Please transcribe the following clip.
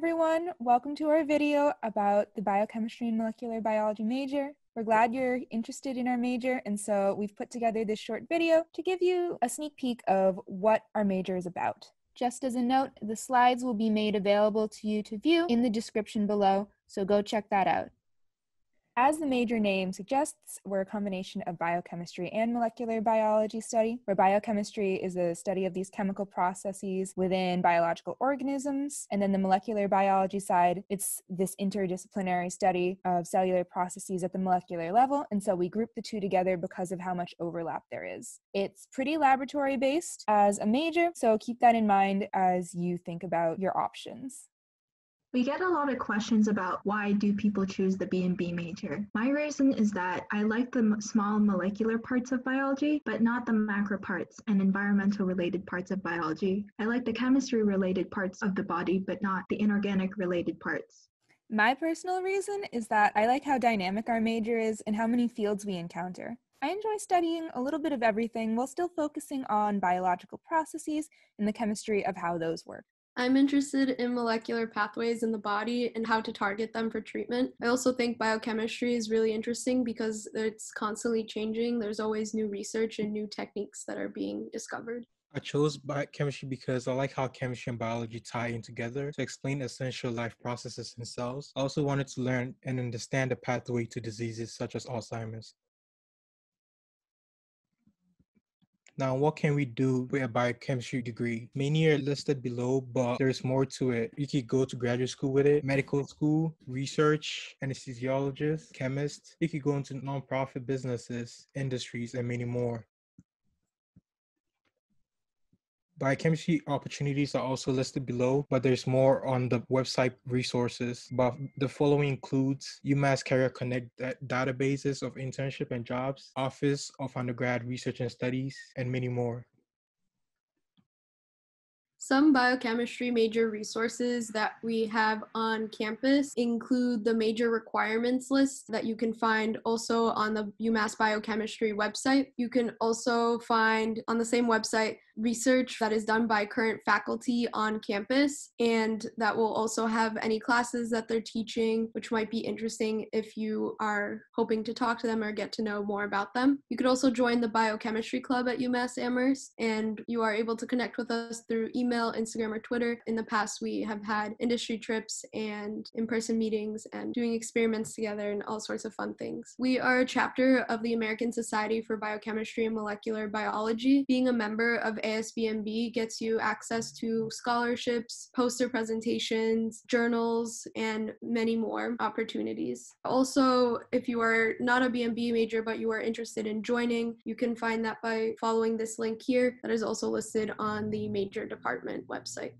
everyone. Welcome to our video about the biochemistry and molecular biology major. We're glad you're interested in our major, and so we've put together this short video to give you a sneak peek of what our major is about. Just as a note, the slides will be made available to you to view in the description below, so go check that out. As the major name suggests, we're a combination of biochemistry and molecular biology study, where biochemistry is a study of these chemical processes within biological organisms. And then the molecular biology side, it's this interdisciplinary study of cellular processes at the molecular level. And so we group the two together because of how much overlap there is. It's pretty laboratory based as a major, so keep that in mind as you think about your options. We get a lot of questions about why do people choose the BMB major. My reason is that I like the small molecular parts of biology, but not the macro parts and environmental related parts of biology. I like the chemistry related parts of the body, but not the inorganic related parts. My personal reason is that I like how dynamic our major is and how many fields we encounter. I enjoy studying a little bit of everything while still focusing on biological processes and the chemistry of how those work. I'm interested in molecular pathways in the body and how to target them for treatment. I also think biochemistry is really interesting because it's constantly changing. There's always new research and new techniques that are being discovered. I chose biochemistry because I like how chemistry and biology tie in together to explain essential life processes in cells. I also wanted to learn and understand the pathway to diseases such as Alzheimer's. Now, what can we do with a biochemistry degree? Many are listed below, but there's more to it. You could go to graduate school with it, medical school, research, anesthesiologist, chemist. You could go into nonprofit businesses, industries, and many more. Biochemistry opportunities are also listed below, but there's more on the website resources. But the following includes UMass Career Connect databases of internship and jobs, Office of Undergrad Research and Studies, and many more. Some biochemistry major resources that we have on campus include the major requirements list that you can find also on the UMass Biochemistry website. You can also find on the same website research that is done by current faculty on campus, and that will also have any classes that they're teaching, which might be interesting if you are hoping to talk to them or get to know more about them. You could also join the biochemistry club at UMass Amherst, and you are able to connect with us through email, Instagram, or Twitter. In the past, we have had industry trips and in person meetings and doing experiments together and all sorts of fun things. We are a chapter of the American Society for Biochemistry and Molecular Biology. Being a member of ASBMB gets you access to scholarships, poster presentations, journals, and many more opportunities. Also, if you are not a BMB major but you are interested in joining, you can find that by following this link here that is also listed on the major department website.